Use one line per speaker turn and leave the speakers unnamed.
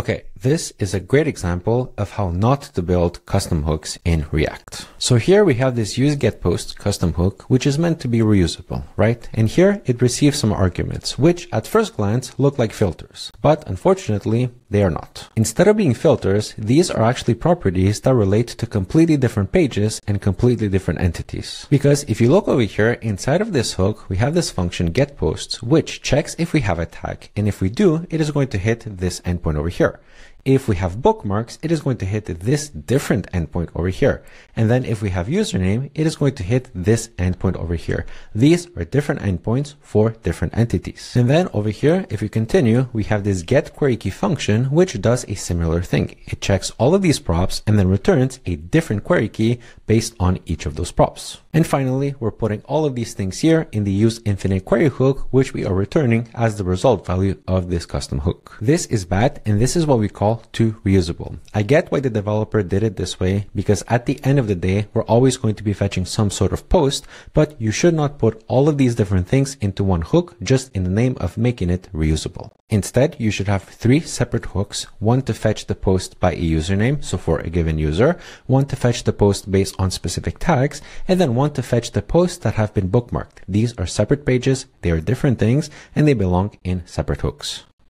Okay, this is a great example of how not to build custom hooks in React. So here we have this use get post custom hook, which is meant to be reusable, right? And here it receives some arguments, which at first glance look like filters, but unfortunately they are not. Instead of being filters, these are actually properties that relate to completely different pages and completely different entities. Because if you look over here, inside of this hook, we have this function get posts, which checks if we have a tag. And if we do, it is going to hit this endpoint over here sure. If we have bookmarks, it is going to hit this different endpoint over here. And then if we have username, it is going to hit this endpoint over here. These are different endpoints for different entities. And then over here, if we continue, we have this get query key function, which does a similar thing. It checks all of these props and then returns a different query key based on each of those props. And finally, we're putting all of these things here in the use infinite query hook, which we are returning as the result value of this custom hook. This is bad, and this is what we call too reusable. I get why the developer did it this way, because at the end of the day, we're always going to be fetching some sort of post, but you should not put all of these different things into one hook just in the name of making it reusable. Instead, you should have three separate hooks, one to fetch the post by a username, so for a given user, one to fetch the post based on specific tags, and then one to fetch the posts that have been bookmarked. These are separate pages, they are different things, and they belong in separate hooks.